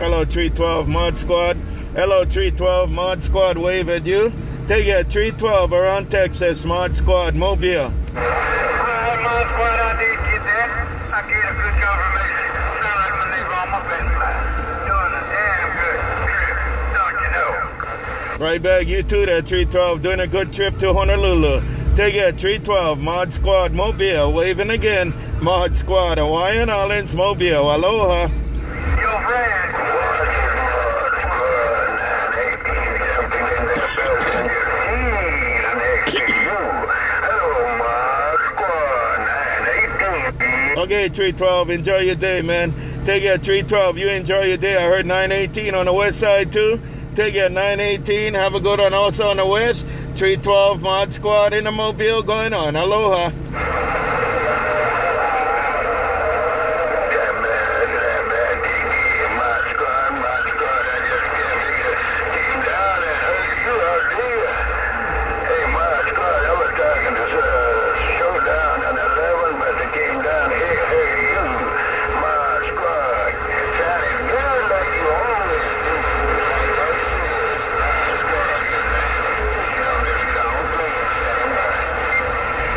Hello 312 Mod Squad. Hello 312 Mod Squad, wave at you. Take it 312 around Texas, Mod Squad, Mobile. Right back, you too, that 312, doing a good trip to Honolulu. Take it 312 Mod Squad, Mobile, waving again. Mod Squad, Hawaiian Islands, Mobile, aloha. Your friend. Okay, 312, enjoy your day, man. Take it 312, you enjoy your day. I heard 918 on the west side too. Take it 918, have a good one also on the west. 312 Mod Squad in the mobile going on. Aloha.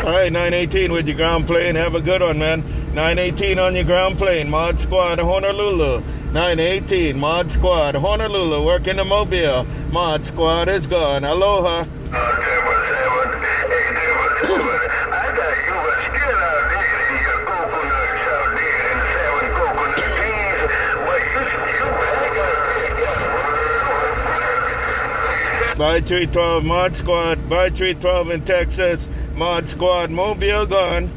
All right, 918 with your ground plane. Have a good one, man. 918 on your ground plane. Mod Squad, Honolulu. 918, Mod Squad, Honolulu. Working the mobile. Mod Squad is gone. Aloha. By 312 Mod Squad. By 312 in Texas. Mod Squad, mobile gone.